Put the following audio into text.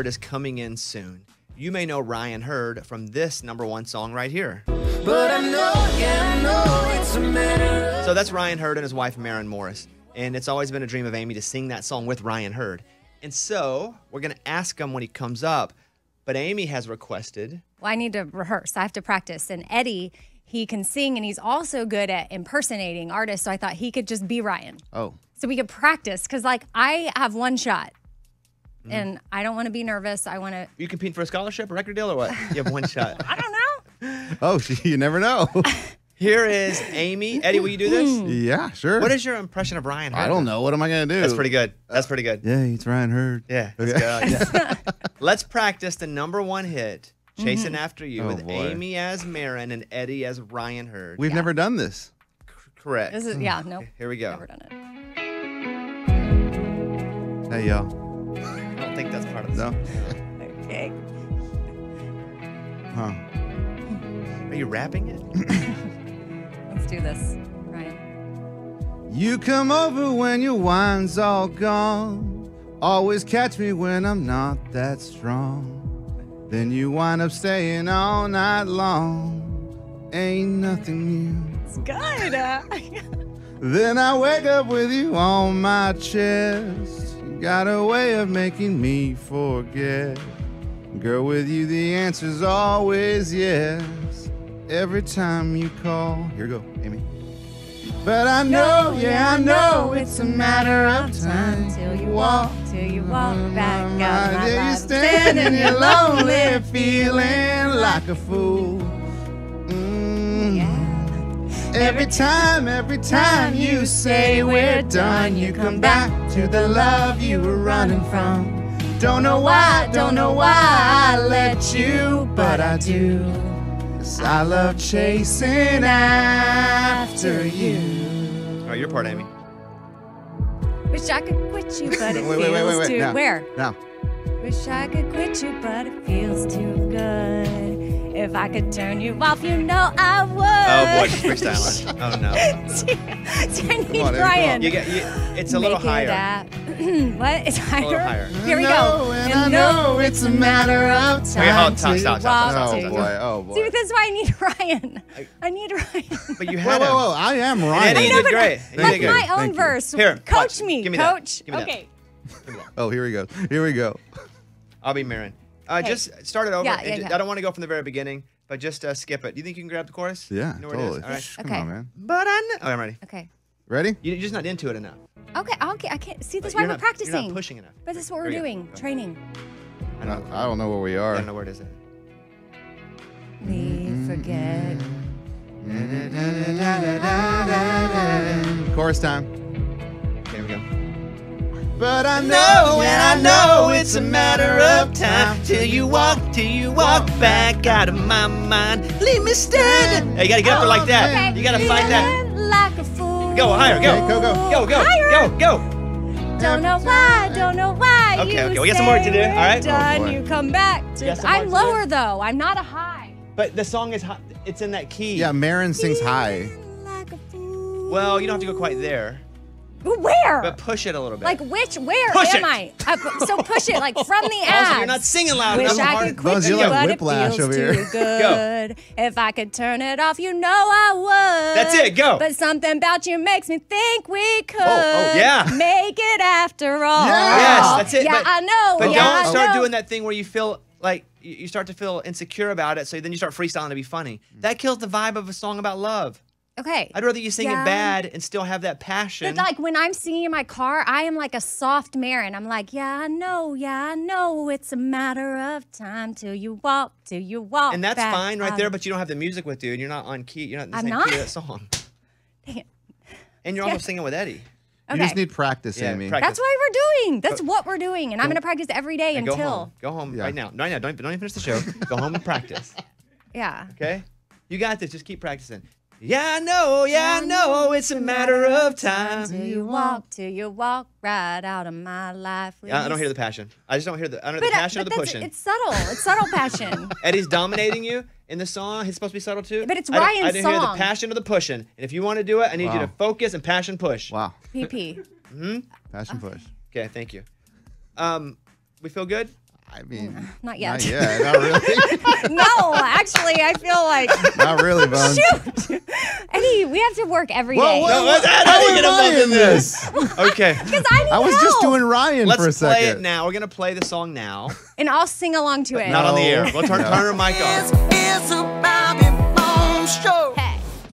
Hurd is coming in soon. You may know Ryan Hurd from this number one song right here. But I know, yeah, I know it's a matter So that's Ryan Hurd and his wife, Maren Morris. And it's always been a dream of Amy to sing that song with Ryan Hurd. And so we're going to ask him when he comes up. But Amy has requested. Well, I need to rehearse. I have to practice. And Eddie, he can sing and he's also good at impersonating artists. So I thought he could just be Ryan. Oh. So we could practice because, like, I have one shot Mm-hmm. and I don't want to be nervous. I want to, You competing for a scholarship, a record deal, or what? You have one shot. I don't know. Oh, you never know. Here is Amy. Eddie, will you do this? Mm. yeah, sure. What is your impression of Ryan Hurd? I don't know. What am I gonna do? That's pretty good. Uh, that's pretty good. Yeah, it's Ryan Hurd. Yeah. Okay. Let's, go. Let's practice the number one hit, Chasing mm-hmm. After You, Oh, with boy. Amy as Maren and Eddie as Ryan Hurd. We've never done this. Correct. This is, yeah, hmm. no. Here we go. Never done it. Hey, y'all. Think that's part of the No. Okay. Huh. Are you rapping it? Let's do this, Ryan. You come over when your wine's all gone. Always catch me when I'm not that strong. Then you wind up staying all night long. Ain't nothing new. It's good. Uh, Then I wake up with you on my chest. Got a way of making me forget. Girl, with you, the answer's always yes. Every time you call. Here we go, Amy. But I know, yeah, I know it's a matter of time till you walk, till you walk back out There you life. standing here lonely, feeling like a fool. Every time, every time you say we're done, you come back to the love you were running from. Don't know why, don't know why I let you, but I do. 'Cause I love chasing after you. Oh, your part, Amy. Wish I could quit you, but it Wait, feels wait, wait, wait, wait. too. Now. Where? Now, Wish I could quit you, but it feels too good. If I could turn you off, you know I would. Oh boy, she's freestyling. Oh no. so I on, Amy, come Ryan. on. You get. You, it's a little Make it higher. at- what? It's higher? little higher. Here we I go. know, And I know it's a matter of time. Okay, hold, stop, stop, stop, stop, stop, to oh, boy, oh boy. See, but this is why I need Ryan. I need Ryan. But you Whoa, had whoa, him. whoa! I am Ryan. Eddie, you did great. You Like did good. my own Thank you. verse. Here, coach watch. me, Give me that. coach. Give me that. okay. Oh, here we go. Here we go. I'll be Maren. Uh, Okay. Just start it over. Yeah, yeah, yeah. I don't want to go from the very beginning, but just uh, skip it. Do you think you can grab the chorus? Yeah, You know where it is? totally. All right. Come Okay. on, man. But I know. Oh, I'm ready. Okay. Ready? You're just not into it enough. Okay. Okay. I can't see. This is why we're not- practicing. You're not pushing enough. But this is what we're we doing. Go. Training. I I don't, I don't know where we are. I don't know where it is. We forget. Chorus time. There we go. But I know, and I know it's a matter of time till you walk, till you walk back out of my mind. Leave me standing. Hey, you gotta get up there like that. Okay. You gotta fight that. Like a fool. Go higher, go. Okay, go, go. Go, go, Higher. go, go. Don't know why, don't know why. Okay, you okay, we got some work to do, all right? we're Oh, Done, you come back. To, I'm work to lower though. I'm not a high. But the song is hot. It's in that key. Yeah, Maren sings high. Like a fool. Well, you don't have to go quite there, Where? but push it a little bit. like which? Where Push am it. I? Uh, so push it like from the ads. also, you're not singing loud Wish enough. I Hard- could quit Those, you, you're like but whiplash it feels over here. too good. If I could turn it off, you know I would. That's it, go. But something about you makes me think we could. oh, yeah. Make it after all. Yes, that's it, Yeah, but- I know. But yeah, don't I start know. doing that thing where you feel like you you start to feel insecure about it, so then you start freestyling to be funny. That kills the vibe of a song about love. Okay. I'd rather you sing Yeah. it bad and still have that passion. But like when I'm singing in my car, I am like a soft Maren. I'm like, yeah, I know, yeah, I know. It's a matter of time till you walk, till you walk. and that's back fine right out there, but you don't have the music with you, and you're not on key. You're not in the I'm same not? key of that song. Dang it. And you're also singing with Eddie. Okay. You just need practice, Yeah, Amy. practice. That's what we're doing. That's what we're doing, and I'm gonna practice every day And go until. home. Go home Yeah. right now. Right now. Don't, don't even finish the show. go home and practice. Yeah. Okay? You got this. Just keep practicing. Yeah, I know. Yeah, I know. It's a matter of time. Till you walk, till you walk right out of my life. Yeah, I don't hear the passion. I just don't hear the. I don't hear But, the uh, passion or the pushing. It's subtle. It's subtle passion. Eddie's dominating you in the song. He's supposed to be subtle too. But it's I don't- I Ryan's didn't hear the passion or the pushing. And if you want to do it, I need you to focus and passion push. Wow. PP. Passion push. Okay, thank you. Um, we feel good. I mean, Not yet. Not yet. Not really. no, actually, I feel like not really, Bones. Eddie, we have to work every day. Whoa, whoa, No, whoa, what's that? how How do you am get in in this? Okay. Because I need I was just doing Ryan for a second. Let's play it now. We're gonna play the song now. and I'll sing along to it. Not on the air. We'll turn, No. turn her mic This off. is